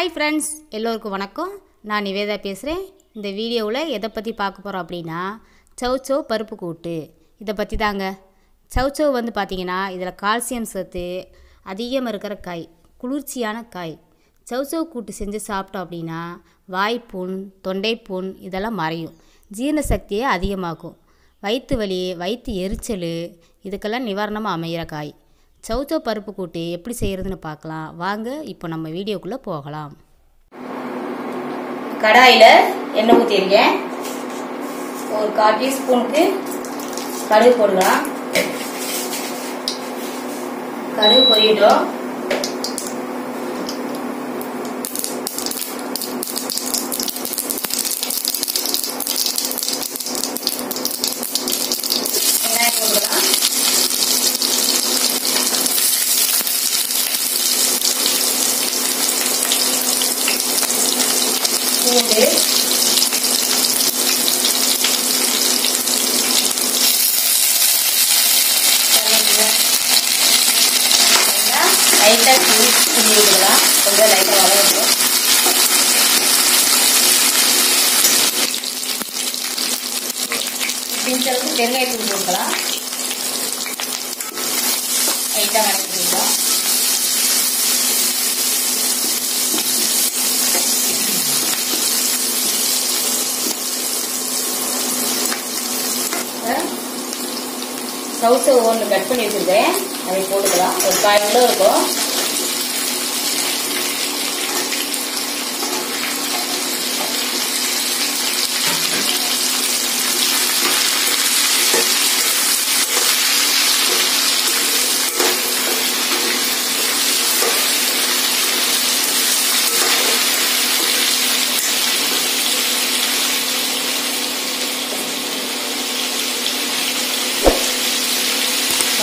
Hi friends எல்லோருக்கும் வணக்கம். நான் நிவேதா பேசுகிறேன் இந்த வீடியோவில் எதை பற்றி பார்க்க போகிறோம் அப்படின்னா சௌச்சௌ பருப்பு கூட்டு. இதை பற்றி தாங்க. சௌச்சௌ வந்து பார்த்திங்கன்னா இதில் கால்சியம் சத்து அதிகமாக இருக்கிற காய் குளிர்ச்சியான காய். சௌச்சௌ கூட்டு செஞ்சு சாப்பிட்டோம் அப்படின்னா வாய்ப்புண் தொண்டைப்புண் இதெல்லாம் மறையும். ஜீரண சக்தியை அதிகமாக்கும். வயிற்று வலி வயிற்று எரிச்சல் இதுக்கெல்லாம் நிவாரணமாக அமைகிற காய். சௌச்சோ பருப்பு கூட்டு எப்படி செய்கிறதுன்னு பார்க்கலாம். வாங்க இப்போ நம்ம வீடியோக்குள்ளே போகலாம். கடாயில் எண்ணெய் ஊற்றிருக்கேன் ஒரு கால் டீஸ்பூனுக்கு கடுகு போடலாம் கடுகு பொரியட்டும் லைட்டாக தூள் தூண்டி விட்டுக்கலாம் கொஞ்சம் லைட்டாக வளரட்டும் பிஞ்சளவுக்கு பெருங்காயத்தூள் போட்டுக்கலாம். லைட்டாக வதக்கிக்கலாம் சவுசை ஒன்று கட் பண்ணி வச்சுருக்கேன். அதை போட்டுக்கலாம் ஒரு கால் கிலோ இருக்கும்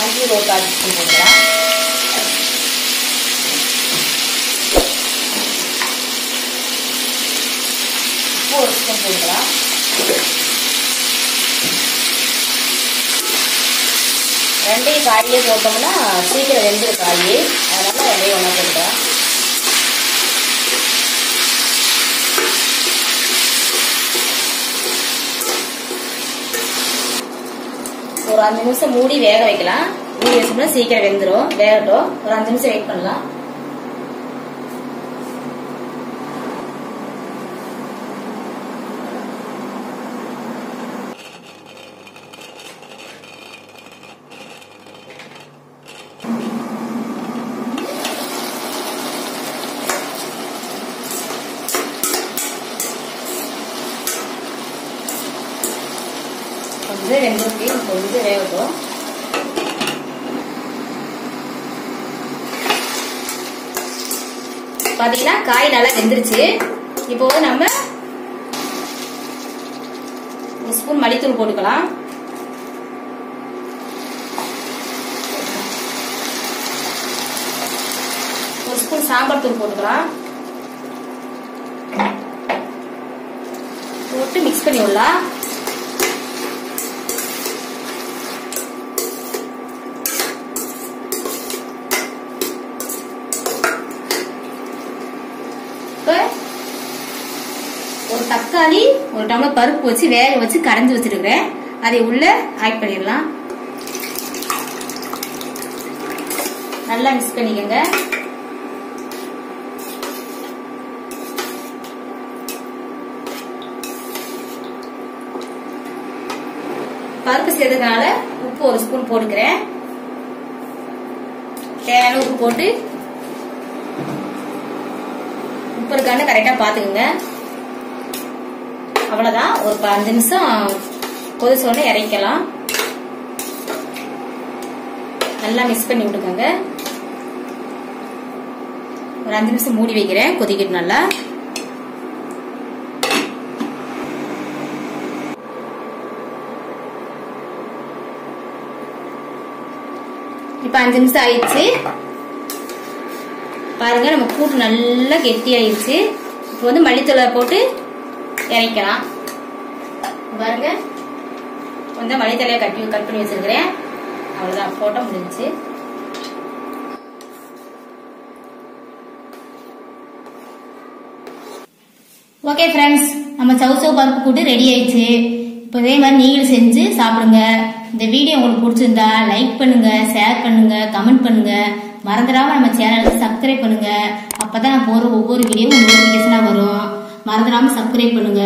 மஞ்சள் ஒரு கால் ஸ்பூன் போட்டுக்கலாம் உப்பு ஒரு ஸ்பூன் போட்டுக்கலாம் ரெண்டையும் காயே போட்டோம்னா சீக்கிரம் வெந்துரு காய். அதனால ரெண்டையும் ஒன்றா போட்டுக்கலாம். ஒரு அஞ்சு நிமிஷம் மூடி வேக வைக்கலாம். மூடி வச்சோம்னா சீக்கிரம் வெந்துடும் வேகட்டும். ஒரு அஞ்சு நிமிஷம் வெயிட் பண்ணலாம். கொஞ்சம் வெந்திருக்கு கொஞ்சம் வேகட்டும் பாத்தீங்கன்னா காய் நல்லா வெந்துருச்சு. இப்போ வந்து நம்ம ஒரு ஸ்பூன் மல்லித்தூள் போட்டுக்கலாம். ஒரு ஸ்பூன் சாம்பார் தூள் போட்டுக்கலாம். போட்டு மிக்ஸ் பண்ணி விடலாம் இப்போ ஒரு தக்காளி ஒரு டம்ளர் பருப்பு வச்சு வேக வச்சு கரைஞ்சி வச்சிருக்கிறேன். அதை உள்ள ஆட் பண்ணிடலாம். நல்லா மிக்ஸ் பண்ணிக்கோங்க. பருப்பு சேர்த்ததுனால உப்பு ஒரு ஸ்பூன் போட்டுக்கிறேன். தேவையான உப்பு போட்டு உப்பு இருக்கான்னு கரெக்டா பாத்துக்கோங்க அவ்வளவுதான். ஒரு அஞ்சு நிமிஷம் கொதிச்ச உடனே இறக்கலாம் நல்லா மிக்ஸ் பண்ணி விட்டுக்கோங்க. ஒரு அஞ்சு நிமிஷம் மூடி வைக்கிறேன். கொதிக்கிட்டு நல்லா. இப்ப அஞ்சு நிமிஷம் ஆயிடுச்சு. பாருங்க நம்ம கூட்டு நல்லா கெட்டி ஆயிடுச்சு இப்போ வந்து மல்லித்தூளை போட்டு இறக்கலாம் பாருங்க. கொஞ்சம் மளித்தலையை கட்டி கட் பண்ணி வச்சிருக்கிறேன். அவ்வளோதான் போட்டால் முடிஞ்சுச்சு. ஓகே ஃப்ரெண்ட்ஸ் நம்ம சவுசவு பருப்பு கூட்டு ரெடி ஆயிடுச்சு. இப்போ இதே மாதிரி நீங்களும் செஞ்சு சாப்பிடுங்க. இந்த வீடியோ உங்களுக்கு பிடிச்சிருந்தா லைக் பண்ணுங்க ஷேர் பண்ணுங்க கமெண்ட் பண்ணுங்க. மறந்துடாம நம்ம சேனலுக்கு சப்ஸ்கிரைப் பண்ணுங்க. அப்பதான் நான் போற ஒவ்வொரு வீடியோவும் நோட்டிபிகேஷனா வரும். மறந்துடாம சப்ஸ்கிரைப் பண்ணுங்க.